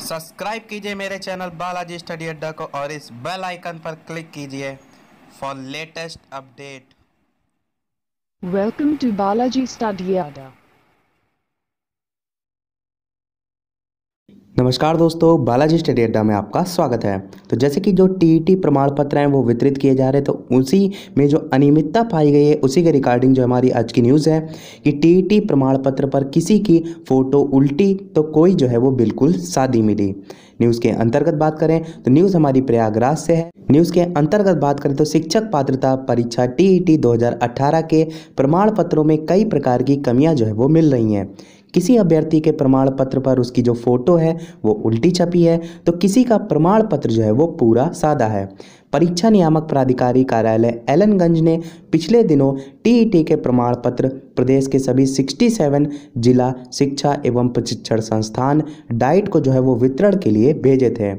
Subscribe कीजिए मेरे channel Balaji study अड्डा को और इस बेल आइकन पर क्लिक कीजिए for latest update welcome to Balaji study Studiada. नमस्कार दोस्तों, बालाजी स्टडी अड्डा में आपका स्वागत है। तो जैसे कि जो टीईटी प्रमाण पत्र हैं, वो वितरित किए जा रहे हैं तो उसी में जो अनियमितता पाई गई है, उसी के रिगार्डिंग जो हमारी आज की न्यूज़ है कि टीईटी प्रमाण पत्र पर किसी की फ़ोटो उल्टी तो कोई जो है वो बिल्कुल सादी मिली। न्यूज़ के अंतर्गत बात करें तो न्यूज़ हमारी प्रयागराज से है। न्यूज़ के अंतर्गत बात करें तो शिक्षक पात्रता परीक्षा टीईटी 2018 के प्रमाण पत्रों में कई प्रकार की कमियाँ जो है वो मिल रही हैं। किसी अभ्यर्थी के प्रमाण पत्र पर उसकी जो फ़ोटो है, वो उल्टी छपी है तो किसी का प्रमाण पत्र जो है, वो पूरा सादा है। परीक्षा नियामक प्राधिकारी कार्यालय एलनगंज ने पिछले दिनों टीईटी के प्रमाण पत्र, प्रदेश के सभी 67 जिला शिक्षा एवं प्रशिक्षण संस्थान डाइट को जो है, वो वितरण के लिए भेजे थे।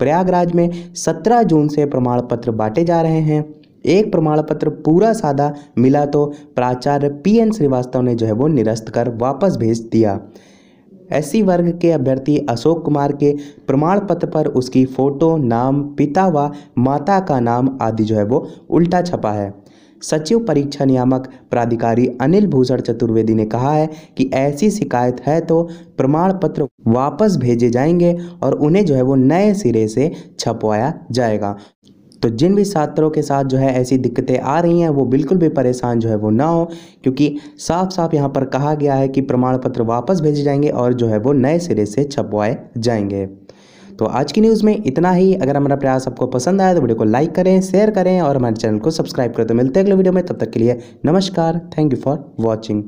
प्रयागराज में 17 जून से प्रमाण पत्र बांटे जा रहे हैं। एक प्रमाण पत्र पूरा सादा मिला तो प्राचार्य पी एन श्रीवास्तव ने जो है वो निरस्त कर वापस भेज दिया। एससी वर्ग के अभ्यर्थी अशोक कुमार के प्रमाण पत्र पर उसकी फ़ोटो, नाम, पिता व माता का नाम आदि जो है वो उल्टा छपा है। सचिव परीक्षा नियामक प्राधिकारी अनिल भूषण चतुर्वेदी ने कहा है कि ऐसी शिकायत है तो प्रमाण पत्र वापस भेजे जाएँगे और उन्हें जो है वो नए सिरे से छपवाया जाएगा। तो जिन भी छात्रों के साथ जो है ऐसी दिक्कतें आ रही हैं, वो बिल्कुल भी परेशान जो है वो ना हो, क्योंकि साफ़ साफ़ यहाँ पर कहा गया है कि प्रमाण पत्र वापस भेजे जाएँगे और जो है वो नए सिरे से छपवाए जाएँगे। तो आज की न्यूज़ में इतना ही। अगर हमारा प्रयास आपको पसंद आया तो वीडियो को लाइक करें, शेयर करें और हमारे चैनल को सब्सक्राइब करें। तो मिलते हैं अगले वीडियो में। तब तक के लिए नमस्कार। Thank you for watching.